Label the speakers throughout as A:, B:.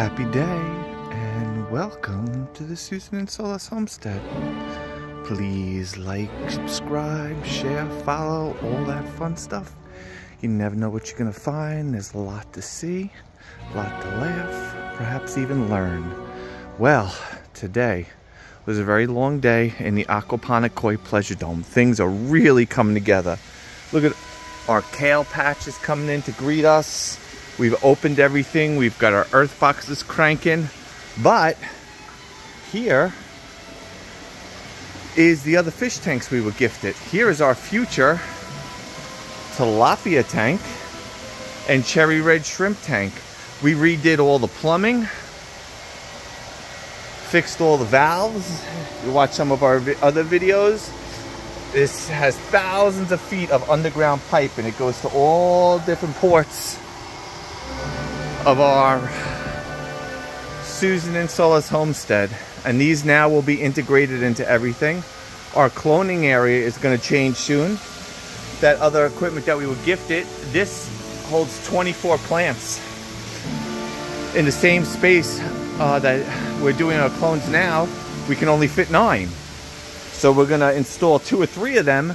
A: Happy day and welcome to the Susan and Soullas homestead. Please like, subscribe, share, follow, all that fun stuff. You never know what you're gonna find. There's a lot to see, a lot to laugh, perhaps even learn. Well, today was a very long day in the Aquaponic Koi Pleasure Dome. Things are really coming together. Look at our kale patches coming in to greet us. We've opened everything. We've got our earth boxes cranking. But here is the other fish tanks we were gifted. Here is our future tilapia tank and cherry red shrimp tank. We redid all the plumbing, fixed all the valves. You watch some of our other videos. This has thousands of feet of underground pipe and it goes to all different ports of our Susan and Soullas homestead. And these now will be integrated into everything. Our cloning area is going to change soon. That other equipment that we were gifted, this holds 24 plants in the same space uh, that we're doing our clones now. We can only fit nine. So we're going to install two or three of them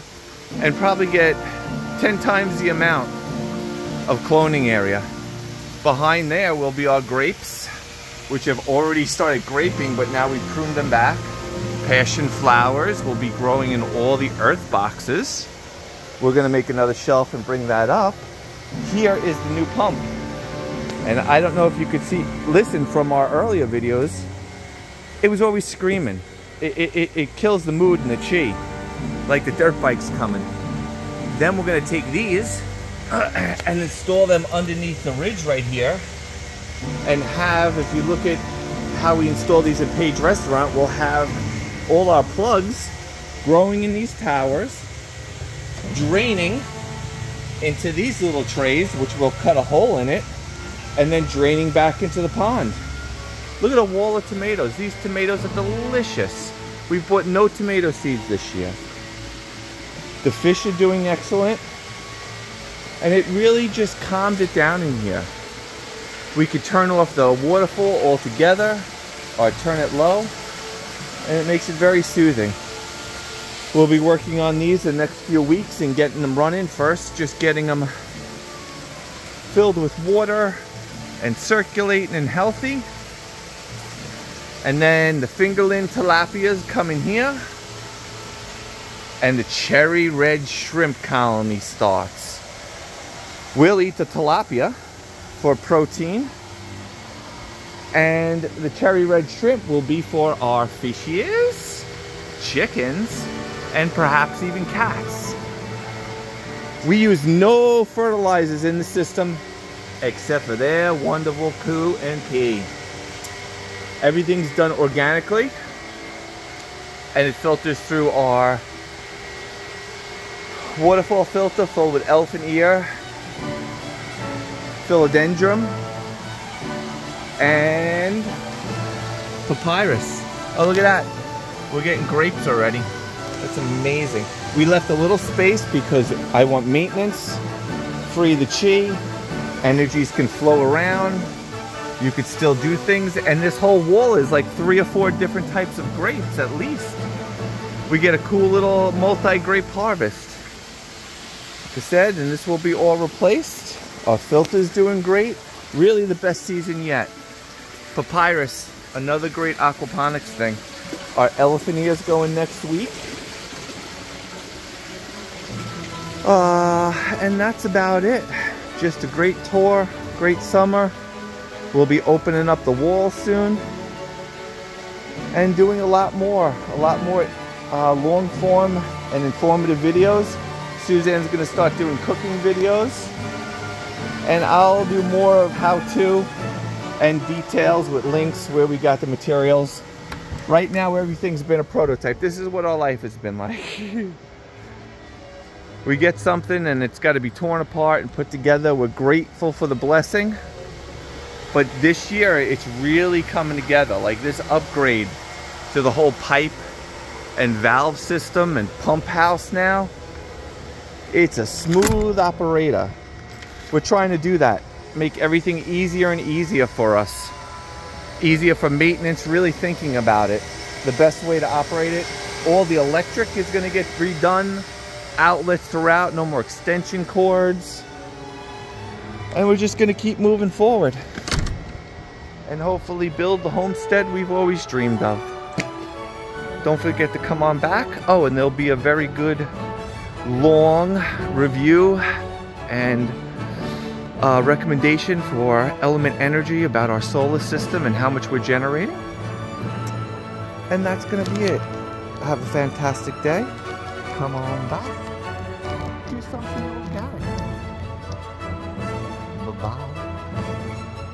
A: and probably get 10 times the amount of cloning area. Behind there will be our grapes, which have already started graping, but now we prune them back. Passion flowers will be growing in all the earth boxes. We're gonna make another shelf and bring that up. Here is the new pump. And I don't know if you could see, listen from our earlier videos, it was always screaming. It, it, it, it kills the mood and the chi, like the dirt bike's coming. Then we're gonna take these and install them underneath the ridge right here and have, if you look at how we install these at Page Restaurant, we'll have all our plugs growing in these towers, draining into these little trays, which will cut a hole in it, and then draining back into the pond. Look at a wall of tomatoes. These tomatoes are delicious. We bought no tomato seeds this year. The fish are doing excellent. And it really just calmed it down in here. We could turn off the waterfall altogether or turn it low and it makes it very soothing. We'll be working on these the next few weeks and getting them running first, just getting them filled with water and circulating and healthy. And then the fingerling tilapias come in here. And the cherry red shrimp colony starts. We'll eat the tilapia for protein. And the cherry red shrimp will be for our fishes, chickens, and perhaps even cats. We use no fertilizers in the system except for their wonderful poo and pee. Everything's done organically and it filters through our waterfall filter filled with elephant ear philodendron, and papyrus. Oh, look at that. We're getting grapes already. That's amazing. We left a little space because I want maintenance, free the chi, energies can flow around, you could still do things, and this whole wall is like three or four different types of grapes at least. We get a cool little multi-grape harvest. Like I said, and this will be all replaced. Our filter's doing great. Really the best season yet. Papyrus, another great aquaponics thing. Our elephant ears going next week. Uh, and that's about it. Just a great tour, great summer. We'll be opening up the wall soon and doing a lot more, a lot more uh, long form and informative videos. Suzanne's gonna start doing cooking videos and I'll do more of how-to and details with links where we got the materials. Right now, everything's been a prototype. This is what our life has been like. we get something and it's got to be torn apart and put together. We're grateful for the blessing. But this year, it's really coming together. Like this upgrade to the whole pipe and valve system and pump house now. It's a smooth operator. We're trying to do that. Make everything easier and easier for us. easier for maintenance, really thinking about it. The best way to operate it. All the electric is gonna get redone. Outlets throughout, no more extension cords. And we're just gonna keep moving forward. And hopefully build the homestead we've always dreamed of. Don't forget to come on back. Oh, and there'll be a very good long review and uh, recommendation for Element Energy about our solar system and how much we're generating. And that's going to be it. Have a fantastic day. Come on back. Do something organic. Bye-bye.